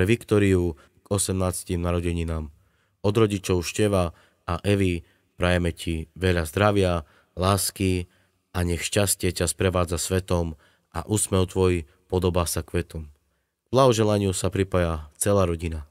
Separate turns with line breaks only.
pre Viktoriu k 18. narodeninám. Od rodičov Števa a Evy prajeme ti veľa zdravia, lásky a nech šťastie ťa sprevádza svetom a úsmev tvoj podobá sa kvetom. K blahoželaniu sa pripája celá rodina.